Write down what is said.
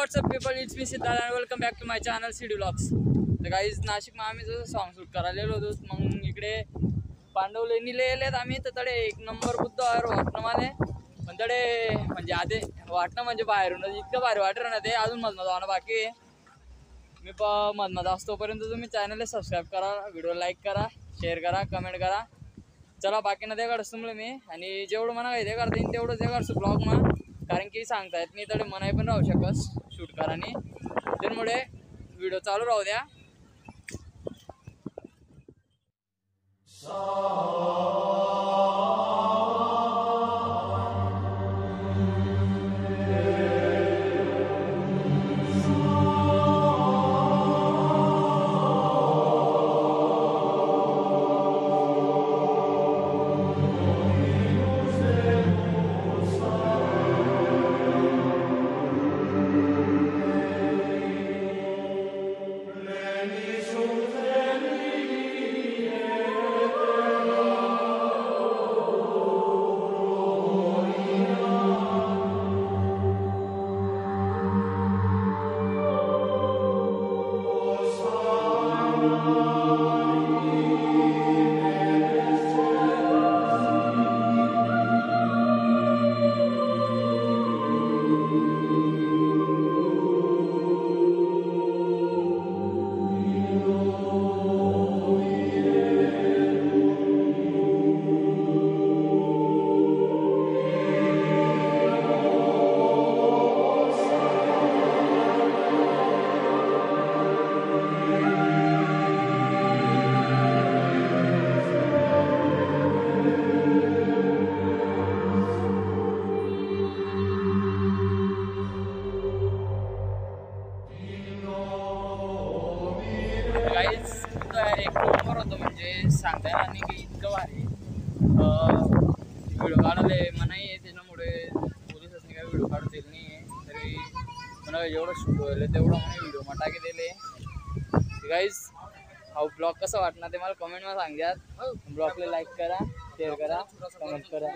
What's up people it's me Siddharth and welcome back to my channel C D blogs तर काहीच नाशिकमध्ये आम्ही जसं सॉंग शूट करायलेलो होतो मग इकडे पांडवलेनीला आहेत आम्ही. तर तडे एक नंबर बुद्ध आहे वाटणं पण तडे म्हणजे आधे वाटणं म्हणजे बाहेरून. इतकं भारी वाटलं ना ते. अजून मधनं जाणं बाकी आहे. मी प मधनं असतोपर्यंत तुम्ही चॅनलला सबस्क्राईब करा व्हिडिओ लाईक करा शेअर करा कमेंट करा. चला बाकीनं ते काढस मी. आणि जेवढं म्हणा ते करता येईल तेवढं ते काढतो ब्लॉग म्हणा कारण की सांगता येत नाही तर मनाई पण राहू शकस शूट त्यामुळे व्हिडिओ चालू राहू द्या. काहीच नंबर होतं म्हणजे सांगता येणार नाही की इतकं भारी. व्हिडिओ काढले मनाई आहे त्याच्यामुळे पोलिसांनी काय व्हिडिओ काढू दिले नाही आहे तरी मला जेवढं शूट होईल तेवढं म्हणे व्हिडिओ मा टाकी दिले गाईज हा ब्लॉग कसा वाटणार ते मला कमेंटमध्ये सांगतात. ब्लॉगला लाईक करा शेअर करा कमेंट करा.